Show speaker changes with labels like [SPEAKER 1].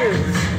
[SPEAKER 1] years.